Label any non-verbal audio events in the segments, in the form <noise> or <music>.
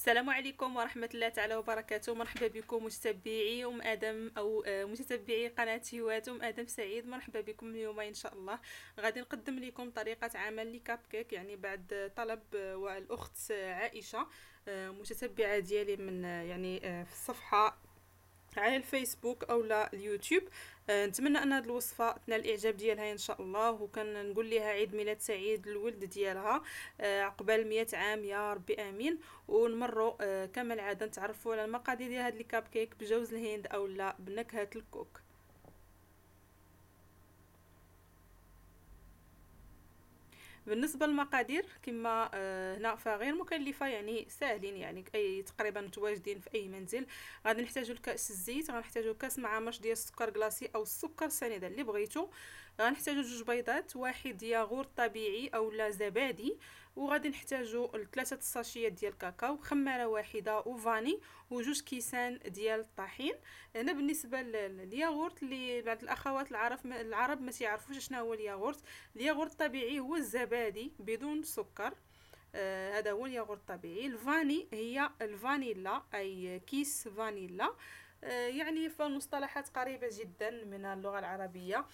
السلام عليكم ورحمة الله تعالى وبركاته. مرحبا بكم متتبعي أم آدم أو آه، متتبعي قناة هواة أم آدم سعيد. مرحبا بكم اليوم إن شاء الله. غادي نقدم لكم طريقة عمل لكاب كيك يعني بعد طلب آه، والأخت عائشة آه، متتبعة ديالي من يعني في الصفحة على الفيسبوك أو لا اليوتيوب. أه نتمنى أن هذه الوصفة تنال الإعجاب ديالها إن شاء الله وكان نقول لها عيد ميلاد سعيد للولد ديالها. أه عقبال 100 عام يا ربي آمين. ونمروا أه كما العاده نتعرفوا على المقادير ديال هذا الكاب كيك بجوز الهند أو لا بنكهة الكوك. بالنسبة للمقادير كما آه، هنا فغير مكلفة يعني ساهلين يعني أي تقريبا متواجدين في أي منزل. غادي نحتاجو الكاس الزيت غنحتاجو كاس معامش ديال السكر كلاصي أو السكر سنيدة اللي بغيتو. غنحتاجو جوج بيضات واحد ياغورت طبيعي أو لا زبادي. وغادي نحتاجو ثلاثة الساشيات ديال الكاكاو خمارة واحدة وفاني وجوج كيسان ديال الطحين. هنا بالنسبة للياغورت اللي بعض الأخوات العرب العرب ما تعرفوش شنو هو الياغورت. الياغورت الطبيعي هو الزبادي بدون سكر. آه هذا هو الياغورت الطبيعي. الفاني هي الفانيلا أي كيس فانيلا. آه يعني فالمصطلحات قريبة جدا من اللغة العربية.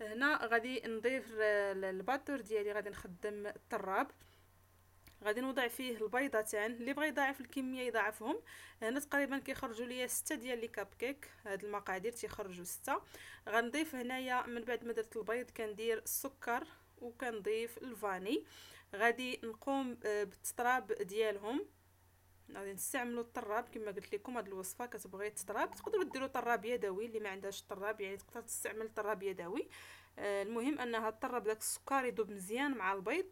هنا غادي نضيف ال batteur ديالي غادي نخدم الطراب غادي نوضع فيه البيضتان اللي بغى يضاعف الكمية يضاعفهم. هنا تقريبا كيخرجوا ليا ستة ديال les cupcakes. هاد المقادير تيخرجوا ستة. غنضيف هنايا من بعد ما درت البيض كندير السكر وكنضيف ال vanille. غادي نقوم آه، بالتطراب ديالهم. غادي نستعملوا الطراب كما قلت لكم. هذه الوصفة كتبغي التطراب. تقدروا ديروا طراب يدوي اللي ما عندهاش الطراب يعني تقدر تستعمل طراب يدوي. آه المهم انها الطراب داك السكر يذوب مزيان مع البيض.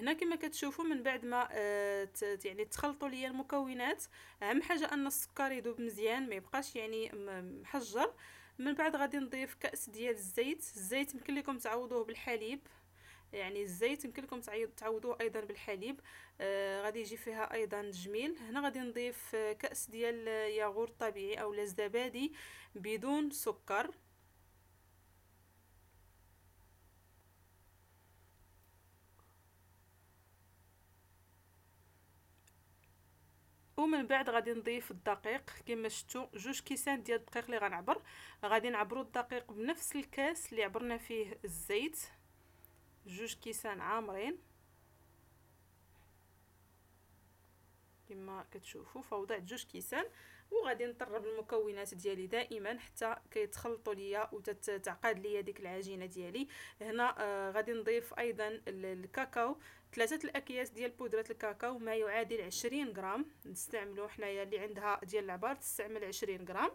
هنا كما كتشوفوا من بعد ما آه يعني تخلطوا ليا المكونات. أهم حاجة أن السكر يذوب مزيان ما يبقاش يعني محجر. من بعد غادي نضيف كأس ديال الزيت. الزيت يمكن لكم تعوضوه بالحليب. يعني الزيت يمكن لكم تعوضوه أيضا بالحليب. آه غادي يجي فيها أيضا جميل. هنا غادي نضيف آه، كأس ديال ياغورت طبيعي أو الزبادي بدون سكر. ومن بعد غادي نضيف الدقيق كما شفتوا جوج كيسان ديال الدقيق اللي غنعبر. غادي نعبروا الدقيق بنفس الكاس اللي عبرنا فيه الزيت. جوج كيسان عامرين. كما كتشوفوا فوضعت جوج كيسان وغادي نطرب المكونات ديالي دائما حتى كيتخلطوا ليا وتتعقد ليا ديك العجينة ديالي. هنا آه غادي نضيف أيضا الكاكاو. ثلاثة الأكياس ديال بودرة الكاكاو ما يعادل 20 غرام. نستعملوا حنايا اللي عندها ديال العبار تستعمل 20 غرام.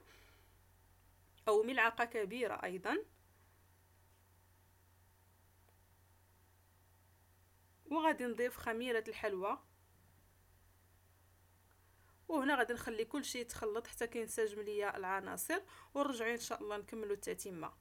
أو ملعقة كبيرة أيضا. وغادي نضيف خميرة الحلوى. وهنا غادي نخلي كل شيء يتخلط حتى كينسجم ليا العناصر ونرجعوا إن شاء الله نكملوا التتمة.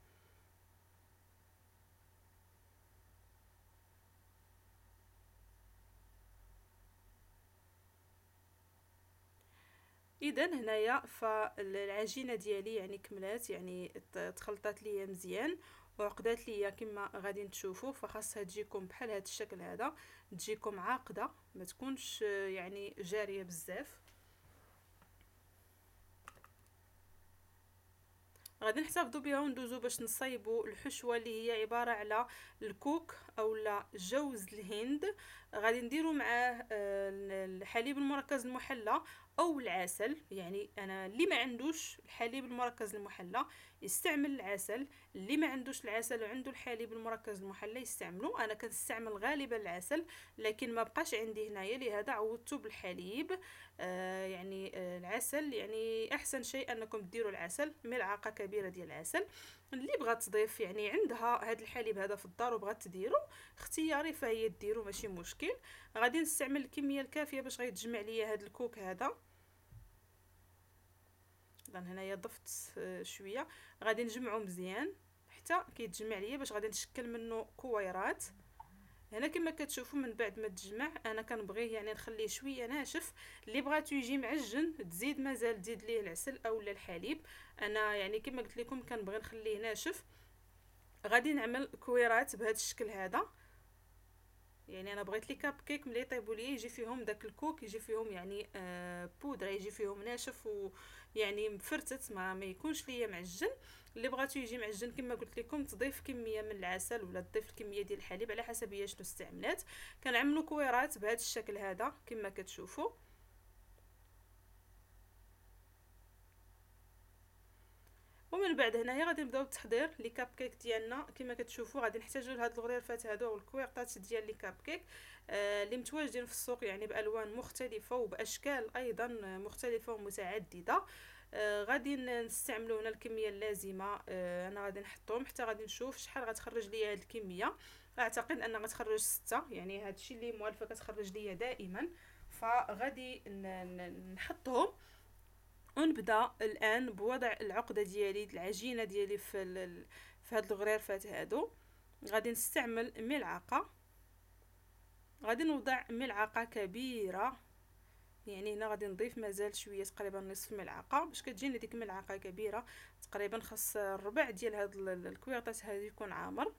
إذا هنايا فالعجينة ديالي يعني كملات يعني تخلطات ليا مزيان وعقدات ليا كما غادي تشوفوا فخاصها تجيكم بحال هذا الشكل هذا تجيكم عاقدة ما تكونش يعني جارية بزاف. غادي نحتفظوا بها وندوزو باش نصايبوا الحشوة اللي هي عبارة على الكوك اولا جوز الهند. غادي نديرو معاه آه، الحليب المركز المحلى أو العسل يعني أنا اللي ما عندوش الحليب المركز المحلى يستعمل العسل اللي ما عندوش العسل وعنده الحليب المركز المحلى يستعملو. أنا كنستعمل غالبا العسل لكن ما بقاش عندي هنايا لهذا عوضته بالحليب. آه يعني آه العسل يعني أحسن شيء أنكم ديروا العسل ملعقة كبيرة ديال العسل. اللي بغات تضيف يعني عندها هذا الحليب هذا في الدار وبغات تديرو اختياري فهي ديرو ماشي مشكل. غادي نستعمل الكمية الكافية باش غيتجمع ليا هذا الكوك هذا. اذا هنايا ضفت شوية. غادي نجمعو مزيان حتى كيتجمع ليا باش غادي نشكل منه كويرات. هنا كما كتشوفوا من بعد ما تجمع أنا كنبغيه يعني نخليه شوية ناشف. اللي بغاتو يجي معجن تزيد مازال تزيد ليه العسل اولا الحليب. أنا يعني كما قلت لكم كنبغي نخليه ناشف. غادي نعمل كويرات بهذا الشكل هذا. يعني أنا بغيت لي كاب كيك ملي يطيبوا لي يجي فيهم داك الكوك يجي فيهم يعني آه بودره يجي فيهم ناشف ويعني مفرتت ما ما يكونش ليا معجن. اللي بغاتو يجي معجن كما قلت لكم تضيف كمية من العسل ولا تضيف الكمية ديال الحليب على حسب هي شنو استعملات. كنعملوا كويرات بهذا الشكل هذا كما كتشوفوا ومن بعد هنايا غادي نبداو بالتحضير les cupcakes ديالنا. كما كتشوفوا غادي نحتاجوا لهاد الغريرفات هادو والكويرطات ديال les cupcakes آه اللي متواجدين في السوق يعني بألوان مختلفة وبأشكال أيضا مختلفة ومتعددة. آه غادي نستعملوا هنا الكمية اللازمة. آه أنا غادي نحطهم حتى غادي نشوف شحال غتخرج ليا هاد الكمية. أعتقد ان غتخرج ستة يعني هادشي اللي موالفة كتخرج ليا دائما. فغادي نحطهم. ونبدا الان بوضع العقده ديالي العجينه ديالي في ال... في هاد الغريرفات هادو. غادي نستعمل ملعقة. غادي نوضع ملعقة كبيرة. يعني هنا غادي نضيف مازال شوية تقريبا نصف ملعقة. باش كتجيني ديك الملعقه كبيرة تقريبا خاص الربع ديال هاد الكويرطات هذه يكون عامر.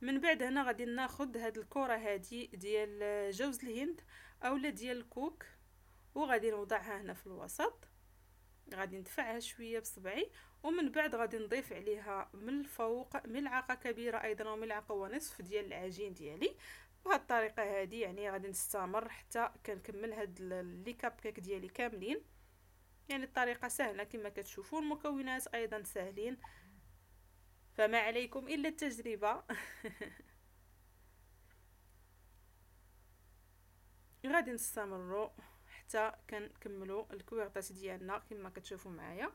من بعد هنا غادي ناخذ هاد الكرة هذه ديال جوز الهند اولا ديال الكوك. وغادي نوضعها هنا في الوسط. غادي ندفعها شوية بصبعي ومن بعد غادي نضيف عليها من الفوق ملعقة كبيرة أيضا وملعقة ونصف ديال العجين ديالي. بهذه الطريقة هذه يعني غادي نستمر حتى كنكمل هاد لي كاب كيك ديالي كاملين. يعني الطريقة سهلة كما كتشوفوا المكونات أيضا سهلين. فما عليكم إلا التجربة. <laughs> غادي نستمروا. حتى كنكملوا الكويرطات ديالنا كما كتشوفوا معايا.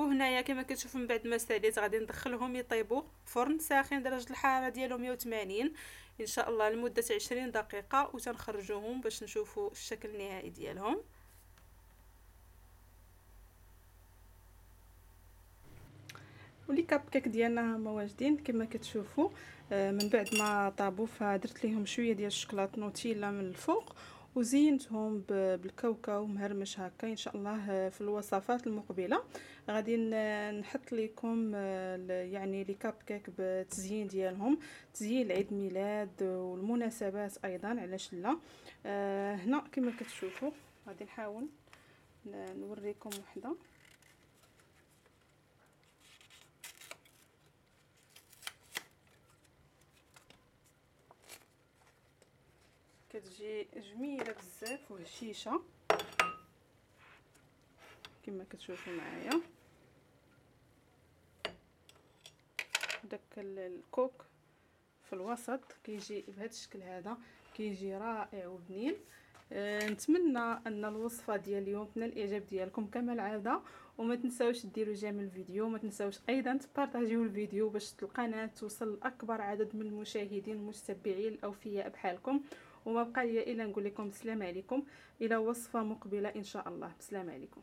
وهنايا كما كتشوفوا من بعد ما ساليت غادي ندخلهم يطيبوا فرن ساخن درجة الحرارة ديالو 180 إن شاء الله لمدة 20 دقيقة وتنخرجوهم باش نشوفوا الشكل النهائي ديالهم. ولي كاب كيك ديالنا هما واجدين كما كتشوفوا آه، من بعد ما طابوا فدرت ليهم شوية ديال الشكلاط نوتيلا من الفوق وزينتهم بالكاوكاو مهرمش هكا إن شاء الله في الوصفات المقبلة. غادي نحط لكم يعني لي كاب كيك بالتزيين ديالهم. تزيين العيد ميلاد والمناسبات أيضا علاش لا؟ آه، هنا كما كتشوفوا غادي نحاول نوريكم وحدة. كتجي جميلة بزاف وهشيشه كما كتشوفوا معايا. داك الكوك في الوسط كيجي بهذا الشكل هذا كيجي رائع وبنين. أه نتمنى أن الوصفة ديال اليوم تنال الإعجاب ديالكم كما العادة وما تنساوش ديروا جيم الفيديو وما تنساوش أيضا تبارطاجيو الفيديو باش القناة توصل لأكبر عدد من المشاهدين المتتبعين الأوفياء بحالكم. وما بقى لي الا نقول لكم السلام عليكم إلى وصفة مقبلة إن شاء الله. بسلام عليكم.